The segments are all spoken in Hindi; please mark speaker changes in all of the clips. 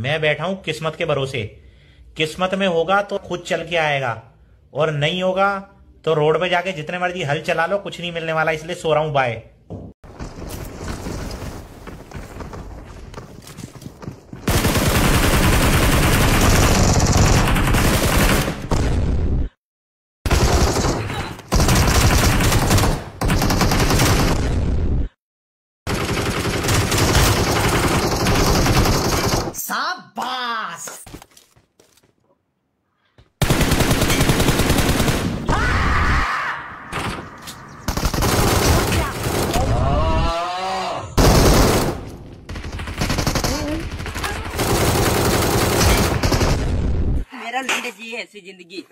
Speaker 1: मैं बैठा हूँ किस्मत के भरोसे। किस्मत में होगा तो खुद चल के आएगा, और नहीं होगा तो रोड पे जाके जितने मर्ज़ी हल चला लो, कुछ नहीं मिलने वाला, इसलिए सो रहा हूँ बाय।
Speaker 2: लंडे जी ऐसी ज़िंदगी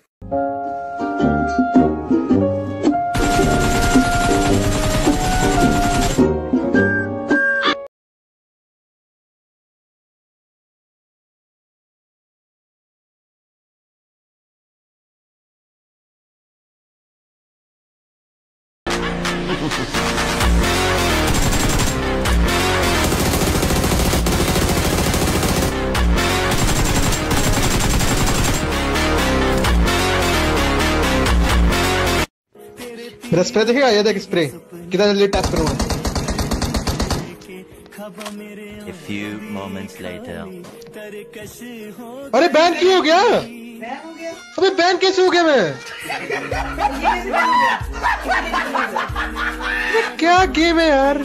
Speaker 3: मेरा स्प्रे देखेगा ये देख स्प्रे कितना जल्दी टैप करूँगा।
Speaker 4: A few moments later.
Speaker 3: अरे बैन क्यों हो गया? अबे बैन कैसे हो गया मैं? क्या गेम है यार?